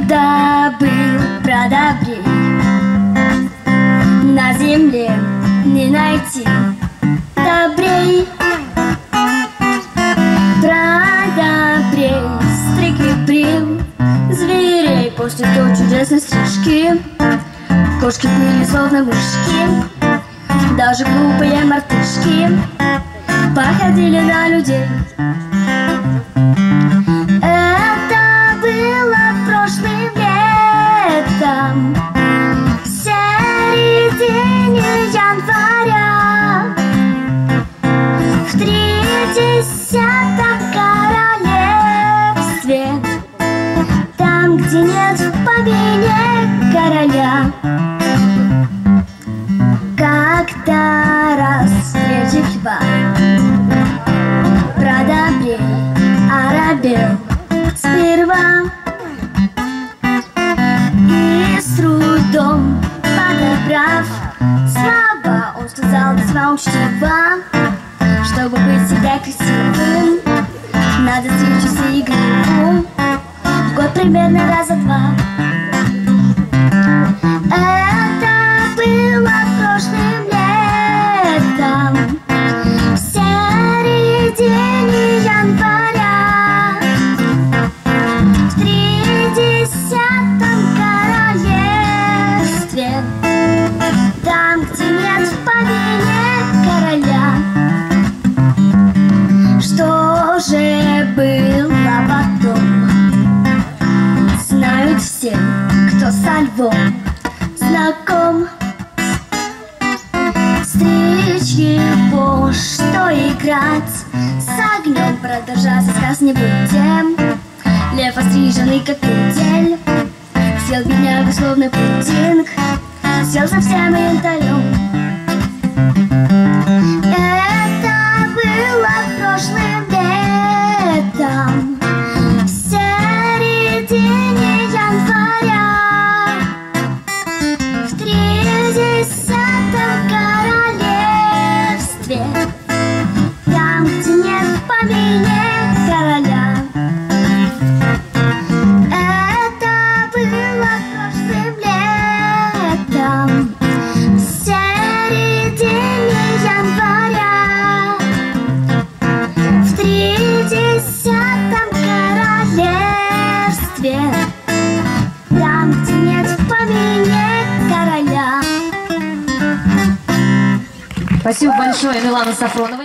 Будда был продобрей На земле не найти добрей. Продобрей стриг и брил зверей После той чудесной стрижки. Кошки были словно мышки Даже глупые мартышки Походили на людей. Сперва И с трудом подобрав слова Он сказал весьма учтиво Чтобы быть всегда красивым Надо стричься и гриву В год примерно раза два Там, где нет помине короля. Что же было потом? Знают все, кто со львом знаком. Стричь его, что играть С огнем продолжаться сказ не будем. Лев остриженный, как пудель Сел бедняга, словно пудинг Сел совсем янтарем Это было прошлым летом. В середине января. В тридесятом королевстве Там, где нет в Спасибо большое, Милана Сафронова.